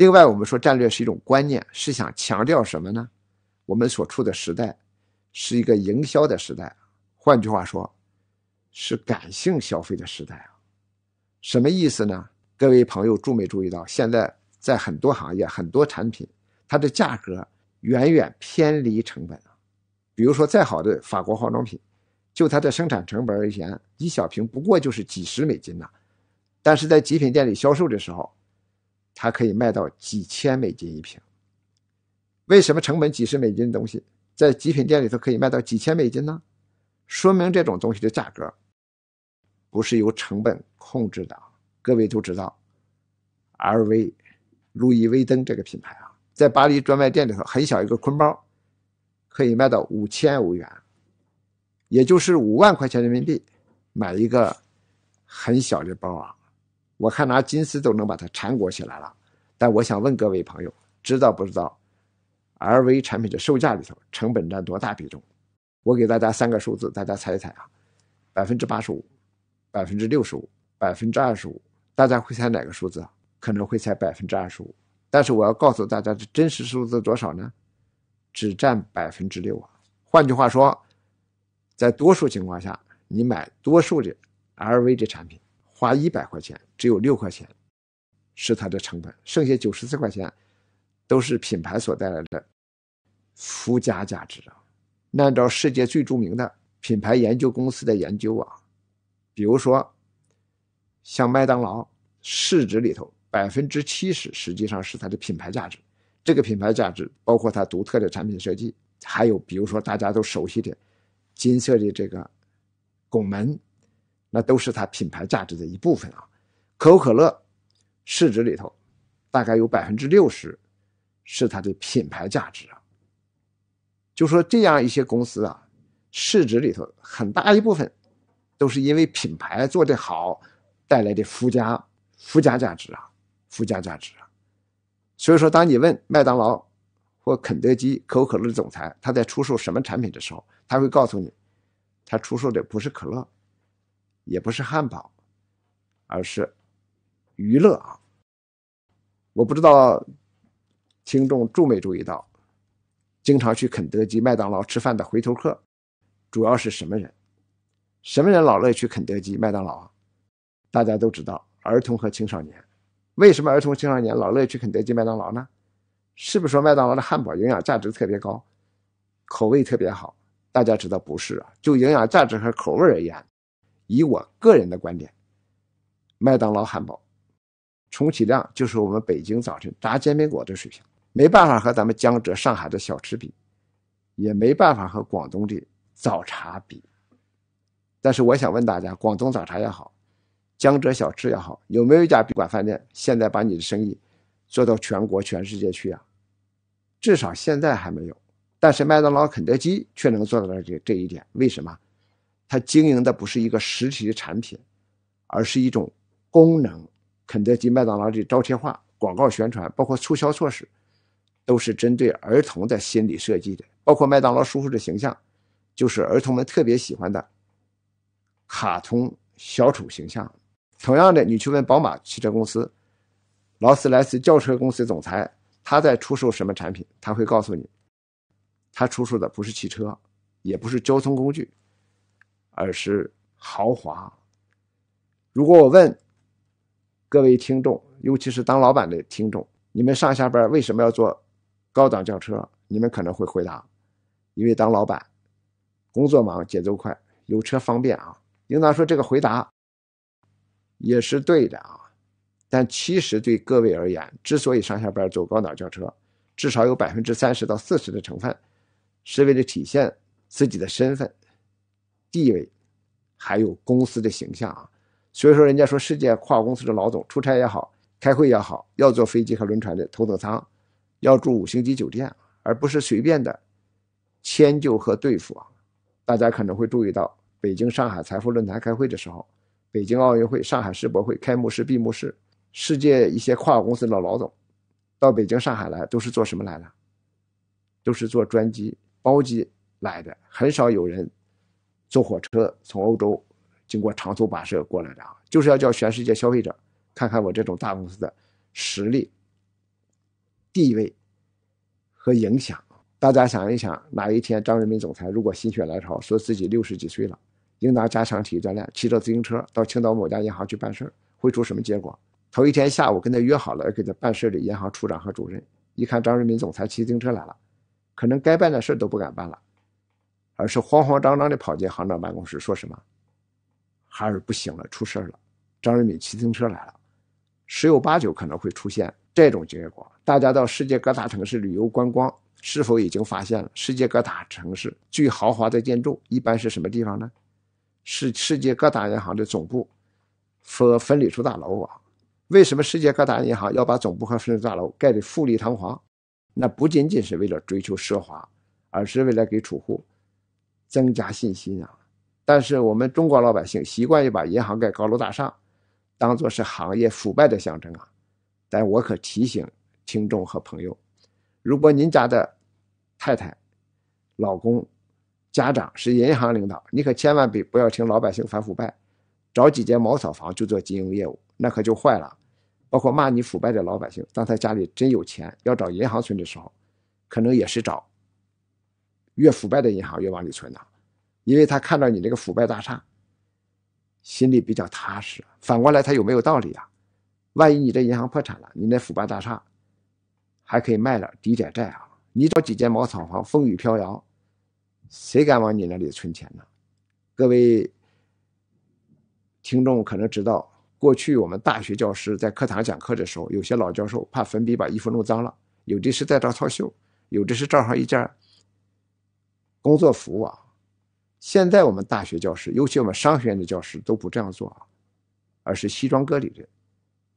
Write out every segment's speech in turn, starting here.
另外，我们说战略是一种观念，是想强调什么呢？我们所处的时代是一个营销的时代，换句话说，是感性消费的时代啊。什么意思呢？各位朋友注没注意到，现在在很多行业、很多产品，它的价格远远偏离成本啊。比如说，再好的法国化妆品，就它的生产成本而言，一小瓶不过就是几十美金呐。但是在极品店里销售的时候，它可以卖到几千美金一瓶。为什么成本几十美金的东西，在极品店里头可以卖到几千美金呢？说明这种东西的价格不是由成本控制的。各位都知道，LV、路易威登这个品牌啊，在巴黎专卖店里头，很小一个坤包。可以卖到五千欧元，也就是五万块钱人民币，买一个很小的包啊！我看拿金丝都能把它缠裹起来了。但我想问各位朋友，知道不知道，LV 产品的售价里头成本占多大比重？我给大家三个数字，大家猜一猜啊：百分之八十五、百分之六十五、百分之二十五。大家会猜哪个数字？可能会猜百分之二十五。但是我要告诉大家，这真实数字多少呢？只占百分之六啊！换句话说，在多数情况下，你买多数的 LV 的产品，花一百块钱，只有六块钱是它的成本，剩下九十四块钱都是品牌所带来的附加价值啊！按照世界最著名的品牌研究公司的研究啊，比如说像麦当劳，市值里头百分之七十实际上是它的品牌价值。这个品牌价值包括它独特的产品设计，还有比如说大家都熟悉的金色的这个拱门，那都是它品牌价值的一部分啊。可口可乐市值里头大概有百分之六十是它的品牌价值啊。就说这样一些公司啊，市值里头很大一部分都是因为品牌做得好带来的附加附加价值啊，附加价值啊。所以说，当你问麦当劳或肯德基、可口可乐的总裁他在出售什么产品的时候，他会告诉你，他出售的不是可乐，也不是汉堡，而是娱乐啊。我不知道听众注没注意到，经常去肯德基、麦当劳吃饭的回头客，主要是什么人？什么人老乐意去肯德基、麦当劳啊？大家都知道，儿童和青少年。为什么儿童青少年老乐意去肯德基、麦当劳呢？是不是说麦当劳的汉堡营养价值特别高，口味特别好？大家知道不是啊。就营养价值和口味而言，以我个人的观点，麦当劳汉堡充其量就是我们北京早晨炸煎饼果子水平，没办法和咱们江浙上海的小吃比，也没办法和广东的早茶比。但是我想问大家，广东早茶也好。江浙小吃也好，有没有一家宾馆饭店现在把你的生意做到全国、全世界去啊？至少现在还没有。但是麦当劳、肯德基却能做到这这一点。为什么？它经营的不是一个实体的产品，而是一种功能。肯德基、麦当劳的招贴画、广告宣传，包括促销措施，都是针对儿童的心理设计的。包括麦当劳叔叔的形象，就是儿童们特别喜欢的卡通小丑形象。同样的，你去问宝马汽车公司、劳斯莱斯轿车公司总裁，他在出售什么产品？他会告诉你，他出售的不是汽车，也不是交通工具，而是豪华。如果我问各位听众，尤其是当老板的听众，你们上下班为什么要坐高档轿车？你们可能会回答：因为当老板，工作忙，节奏快，有车方便啊。应当说这个回答。也是对的啊，但其实对各位而言，之所以上下班坐高档轿车，至少有百分之三十到四十的成分，是为了体现自己的身份、地位，还有公司的形象啊。所以说，人家说世界跨国公司的老总出差也好，开会也好，要坐飞机和轮船的头等舱，要住五星级酒店，而不是随便的迁就和对付啊。大家可能会注意到，北京、上海财富论坛开会的时候。北京奥运会、上海世博会开幕式、闭幕式，世界一些跨国公司的老总到北京、上海来，都是坐什么来的？都是坐专机、包机来的，很少有人坐火车从欧洲经过长途跋涉过来的啊！就是要叫全世界消费者看看我这种大公司的实力地位和影响。大家想一想，哪一天张仁民总裁如果心血来潮，说自己六十几岁了，应当加强体育锻炼，骑着自行车到青岛某家银行去办事会出什么结果？头一天下午跟他约好了要给他办事的银行处长和主任，一看张仁民总裁骑自行车来了，可能该办的事都不敢办了，而是慌慌张张的跑进行长办公室，说什么？孩儿不行了，出事了，张仁敏骑自行车来了。十有八九可能会出现这种结果。大家到世界各大城市旅游观光，是否已经发现了世界各大城市最豪华的建筑一般是什么地方呢？是世界各大银行的总部和分理处大楼啊？为什么世界各大银行要把总部和分理处大楼盖得富丽堂皇？那不仅仅是为了追求奢华，而是为了给储户增加信心啊！但是我们中国老百姓习惯于把银行盖高楼大厦。当做是行业腐败的象征啊！但我可提醒听众和朋友，如果您家的太太、老公、家长是银行领导，你可千万别不要听老百姓反腐败，找几间茅草房就做金融业务，那可就坏了。包括骂你腐败的老百姓，当他家里真有钱要找银行存的时候，可能也是找越腐败的银行越往里存的，因为他看到你这个腐败大厦。心里比较踏实。反过来，他有没有道理啊？万一你这银行破产了，你那腐败大厦还可以卖了抵点债啊！你找几间茅草房，风雨飘摇，谁敢往你那里存钱呢？各位听众可能知道，过去我们大学教师在课堂讲课的时候，有些老教授怕粉笔把衣服弄脏了，有的是在这套袖，有的是罩上一件工作服啊。现在我们大学教师，尤其我们商学院的教师都不这样做啊，而是西装革履的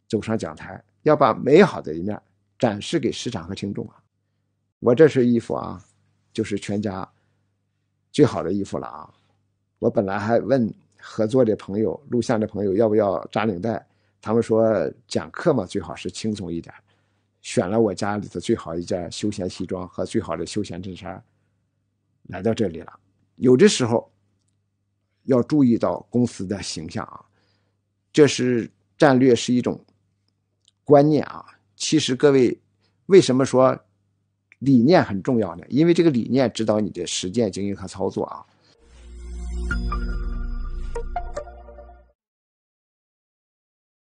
走上讲台，要把美好的一面展示给市场和听众啊。我这身衣服啊，就是全家最好的衣服了啊。我本来还问合作的朋友、录像的朋友要不要扎领带，他们说讲课嘛最好是轻松一点，选了我家里的最好一件休闲西装和最好的休闲衬衫，来到这里了。有的时候要注意到公司的形象啊，这是战略，是一种观念啊。其实各位为什么说理念很重要呢？因为这个理念指导你的实践经营和操作啊。